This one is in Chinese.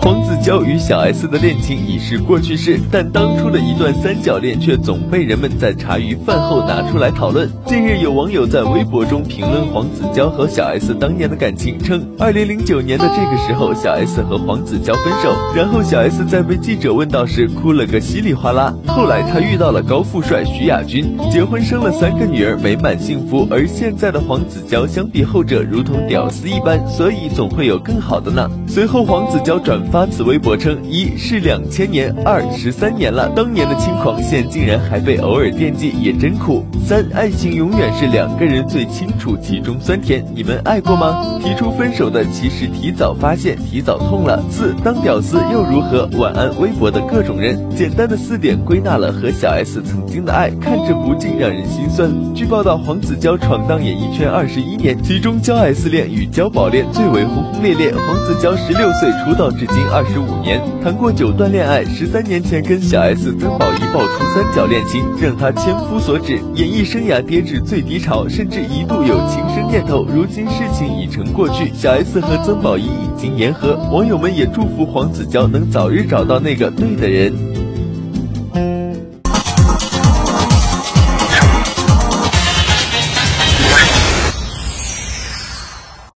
黄子佼与小 S 的恋情已是过去式，但当初的一段三角恋却总被人们在茶余饭后拿出来讨论。近日，有网友在微博中评论黄子佼和小 S 当年的感情，称二零零九年的这个时候，小 S 和黄子佼分手，然后小 S 在被记者问到时哭了个稀里哗啦。后来她遇到了高富帅徐亚军，结婚生了三个女儿，美满幸福。而现在的黄子佼相比后者如同屌丝一般，所以总会有更好的呢。随后，黄子佼转发此微博称：一是两千年，二十三年了，当年的轻狂，现竟然还被偶尔惦记，也真苦。三，爱情永远是两个人最清楚其中酸甜，你们爱过吗？提出分手的其实提早发现，提早痛了。四，当屌丝又如何？晚安，微博的各种人，简单的四点归纳了和小 S 曾经的爱，看着不禁让人心酸。据报道，黄子佼闯荡演艺圈二十一年，其中焦 S 恋与娇宝恋最为轰轰烈烈。黄子佼。十六岁出道至今二十五年，谈过九段恋爱。十三年前跟小 S、曾宝仪爆出三角恋情，让他千夫所指，演艺生涯跌至最低潮，甚至一度有轻生念头。如今事情已成过去，小 S 和曾宝仪已经言和，网友们也祝福黄子佼能早日找到那个对的人。